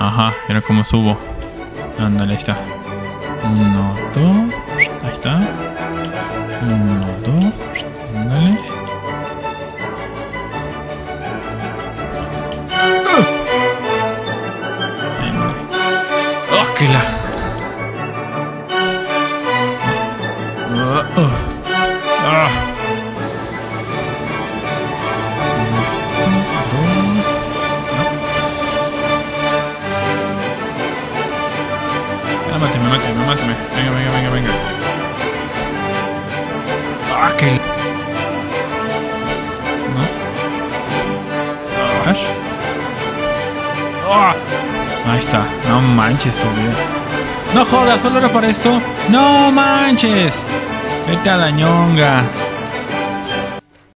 Ajá, era como subo. Ándale, ahí está. Uno, dos. Ahí está. Uno, dos. Ándale. ¡Oh, qué la! Uh, uh. Ah. Ah, máteme, máteme, máteme. Venga, venga, venga, venga. ¡Ah, qué! ¿No? Ah. ¡Ah! Ahí está. No manches, todavía. No jodas, solo era para esto. No manches. Vete a la ñonga.